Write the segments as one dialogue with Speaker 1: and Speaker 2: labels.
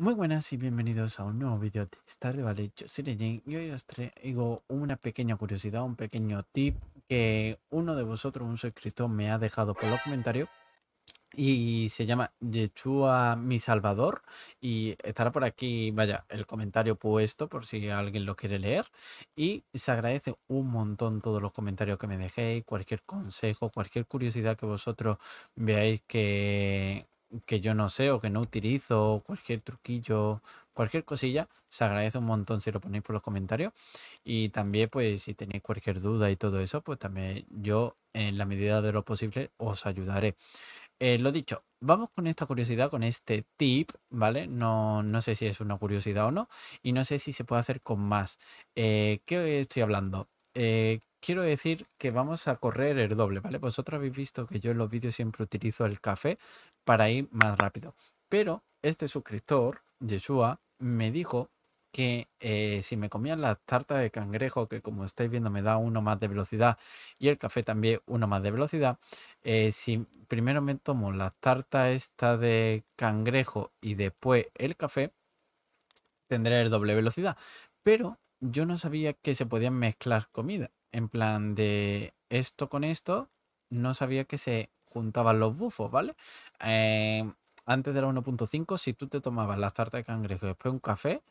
Speaker 1: Muy buenas y bienvenidos a un nuevo vídeo de Stardew Valley. Yo soy y hoy os traigo una pequeña curiosidad, un pequeño tip que uno de vosotros, un suscriptor, me ha dejado por los comentarios y se llama Yechua Mi Salvador y estará por aquí, vaya, el comentario puesto por si alguien lo quiere leer y se agradece un montón todos los comentarios que me dejéis, cualquier consejo, cualquier curiosidad que vosotros veáis que que yo no sé o que no utilizo, cualquier truquillo, cualquier cosilla, se agradece un montón si lo ponéis por los comentarios. Y también, pues, si tenéis cualquier duda y todo eso, pues también yo, en la medida de lo posible, os ayudaré. Eh, lo dicho, vamos con esta curiosidad, con este tip, ¿vale? No, no sé si es una curiosidad o no, y no sé si se puede hacer con más. Eh, ¿Qué estoy hablando? Eh, quiero decir que vamos a correr el doble, ¿vale? Vosotros habéis visto que yo en los vídeos siempre utilizo el café para ir más rápido. Pero este suscriptor, Yeshua, me dijo que eh, si me comían la tarta de cangrejo, que como estáis viendo me da uno más de velocidad, y el café también uno más de velocidad, eh, si primero me tomo la tarta esta de cangrejo y después el café, tendré el doble velocidad. Pero yo no sabía que se podían mezclar comida en plan de esto con esto, no sabía que se juntaban los bufos, ¿vale? Eh, antes de la 1.5, si tú te tomabas las tartas de cangrejo y después un café,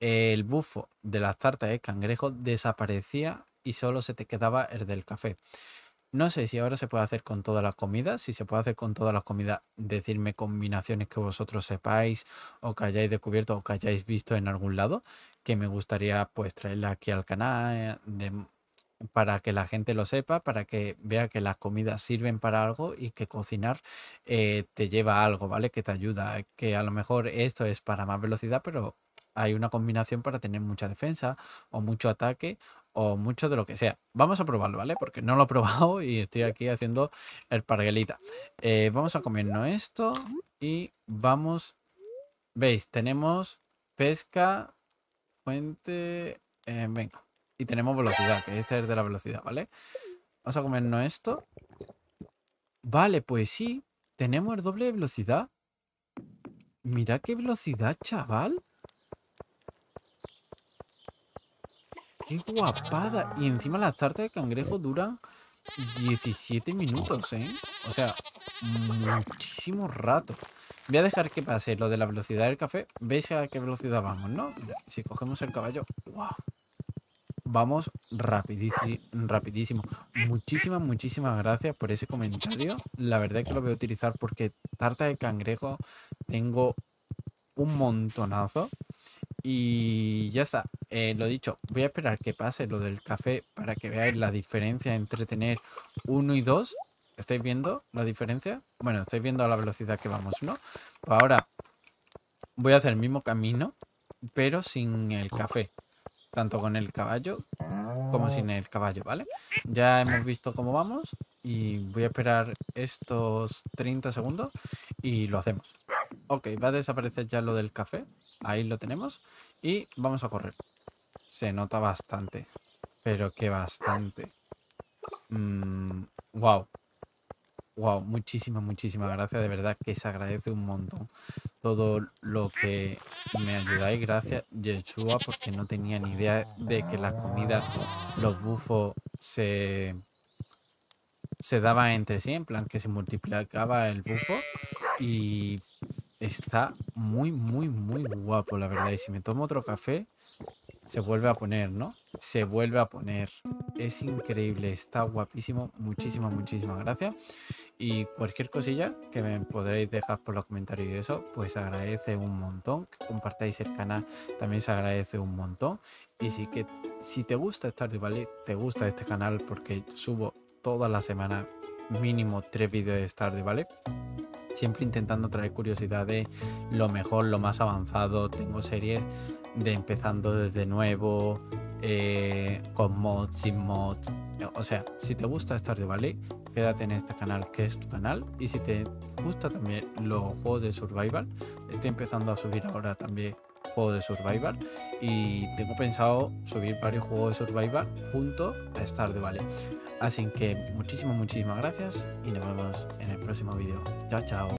Speaker 1: el bufo de las tartas de cangrejo desaparecía y solo se te quedaba el del café. No sé si ahora se puede hacer con todas las comidas. Si se puede hacer con todas las comidas, decirme combinaciones que vosotros sepáis o que hayáis descubierto o que hayáis visto en algún lado, que me gustaría pues traerla aquí al canal para que la gente lo sepa, para que vea que las comidas sirven para algo y que cocinar eh, te lleva a algo, ¿vale? Que te ayuda, que a lo mejor esto es para más velocidad, pero hay una combinación para tener mucha defensa o mucho ataque o mucho de lo que sea. Vamos a probarlo, ¿vale? Porque no lo he probado y estoy aquí haciendo el parguelita. Eh, vamos a comernos esto y vamos... ¿Veis? Tenemos pesca, fuente... Eh, venga, y tenemos velocidad, que este es de la velocidad, ¿vale? Vamos a comernos esto. Vale, pues sí. Tenemos el doble de velocidad. Mira qué velocidad, chaval. Qué guapada. Y encima las tartas de cangrejo duran 17 minutos, ¿eh? O sea, muchísimo rato. Voy a dejar que pase lo de la velocidad del café. ¿Veis a qué velocidad vamos, no? Si cogemos el caballo... ¡Wow! Vamos rapidísimo. Muchísimas, muchísimas gracias por ese comentario. La verdad es que lo voy a utilizar porque tarta de cangrejo tengo un montonazo. Y ya está, eh, lo dicho, voy a esperar que pase lo del café para que veáis la diferencia entre tener uno y dos. ¿Estáis viendo la diferencia? Bueno, estáis viendo a la velocidad que vamos, ¿no? Pues ahora voy a hacer el mismo camino, pero sin el café tanto con el caballo como sin el caballo, ¿vale? Ya hemos visto cómo vamos y voy a esperar estos 30 segundos y lo hacemos. Ok, va a desaparecer ya lo del café, ahí lo tenemos y vamos a correr. Se nota bastante, pero que bastante. wow, mm, Wow, muchísimas, muchísimas gracias. De verdad que se agradece un montón todo lo que me ayudáis. Gracias, Yeshua, porque no tenía ni idea de que las comidas, los bufos se, se daban entre sí, en plan que se multiplicaba el bufo. Y está muy, muy, muy guapo, la verdad. Y si me tomo otro café, se vuelve a poner, ¿no? Se vuelve a poner. Es increíble, está guapísimo. Muchísimas, muchísimas gracias. Y cualquier cosilla que me podréis dejar por los comentarios y eso, pues agradece un montón. Que compartáis el canal también se agradece un montón. Y sí que si te gusta Stardew Valley, te gusta este canal porque subo toda la semana mínimo tres vídeos de Stardew Valley. Siempre intentando traer curiosidades, lo mejor, lo más avanzado. Tengo series de empezando desde nuevo, eh, con mods, sin mods. O sea, si te gusta Stardew Valley, quédate en este canal que es tu canal. Y si te gusta también los juegos de survival, estoy empezando a subir ahora también juegos de survival. Y tengo pensado subir varios juegos de survival junto a Stardew Valley. Así que muchísimas, muchísimas gracias y nos vemos en el próximo vídeo. Chao, chao.